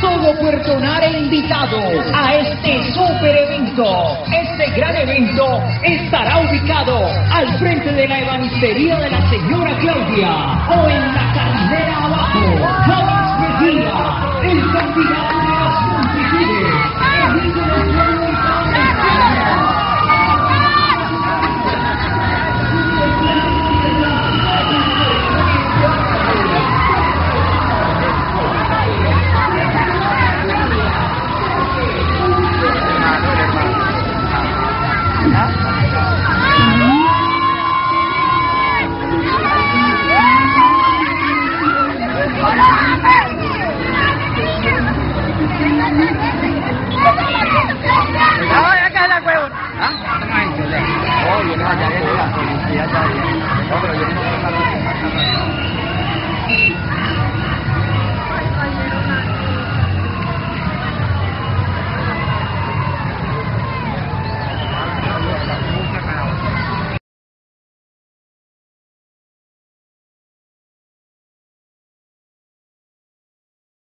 todo Puerto Nara invitado a este super evento. Este gran evento estará ubicado al frente de la Evanistería de la Señora Claudia o en la